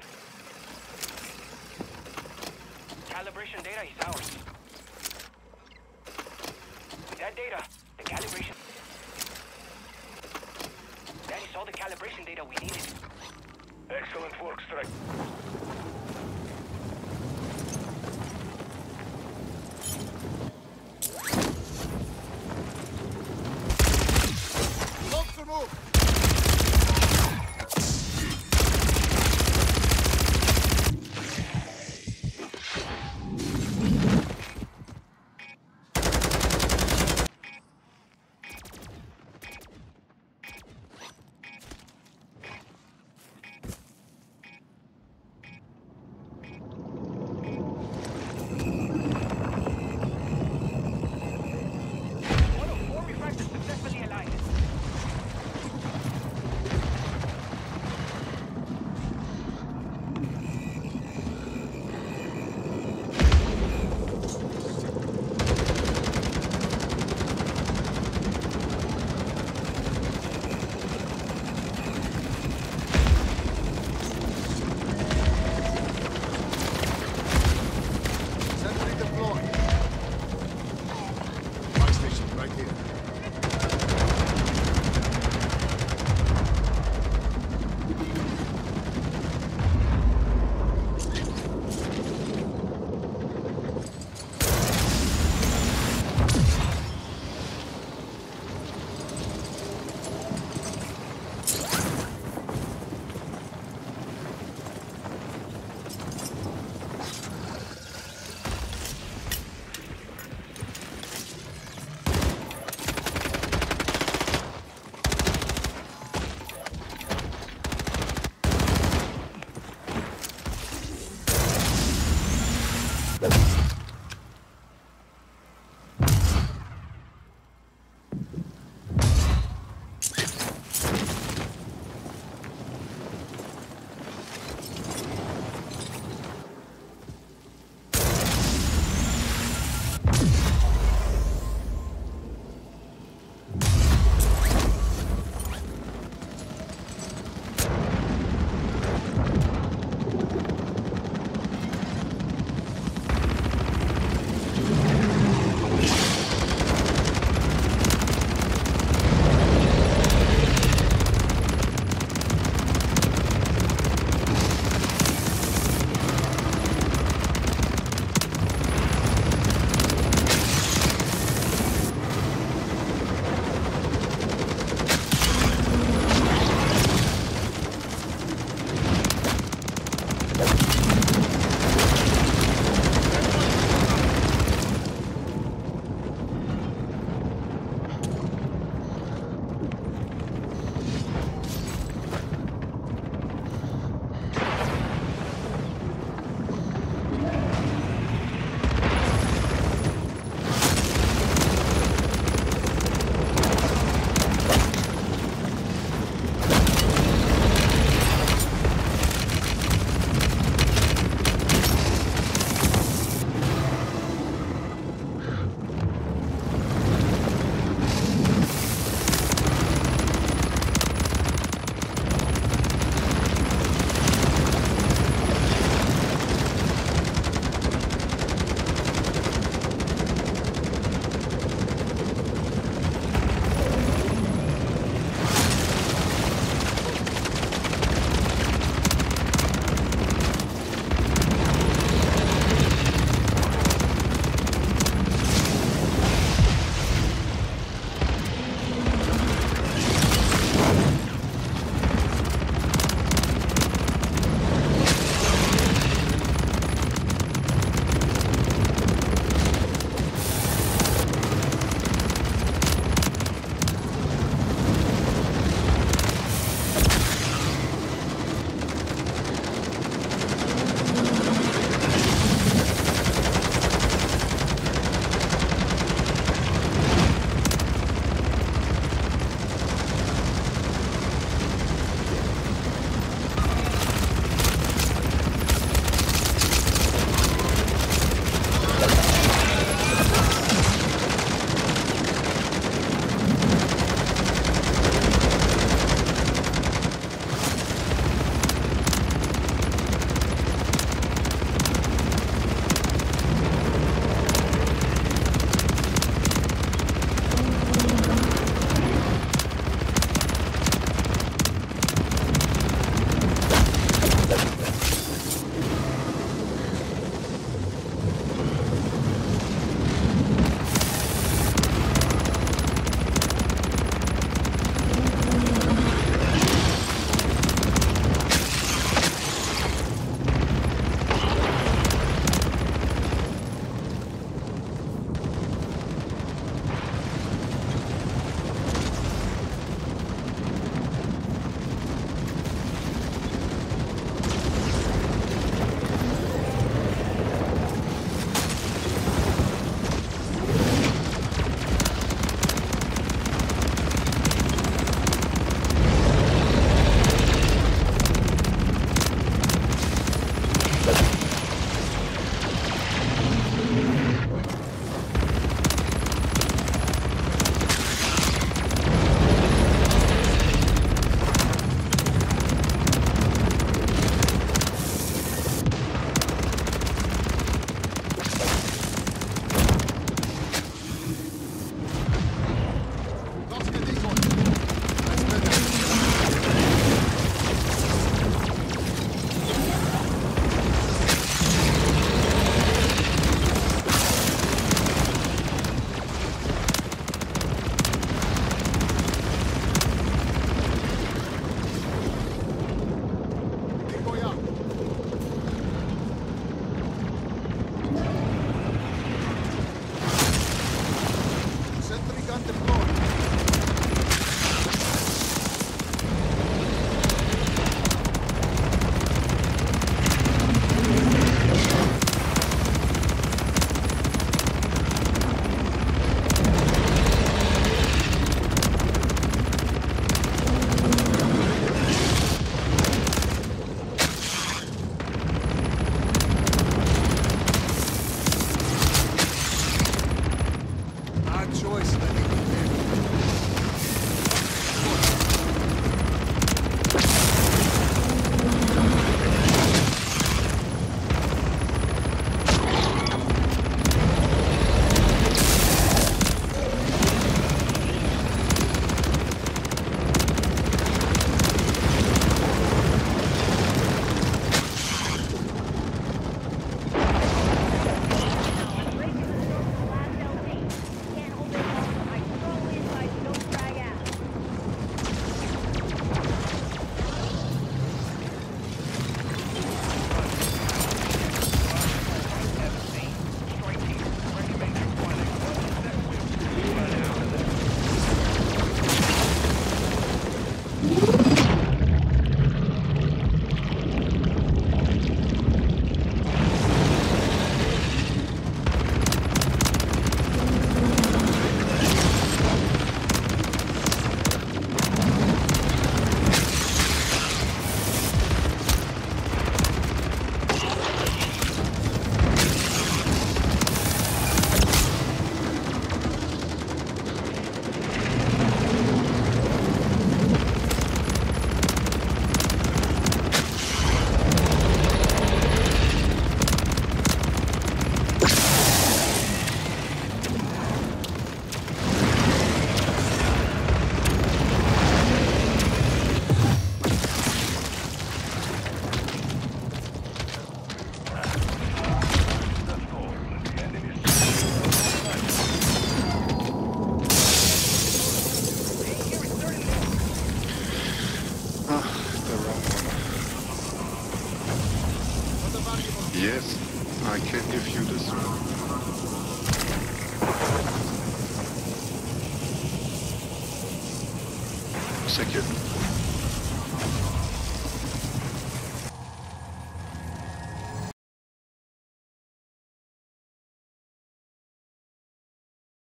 ground. Calibration data is ours. That data, the calibration... That is all the calibration data we needed. Excellent work, Strike. Look to move!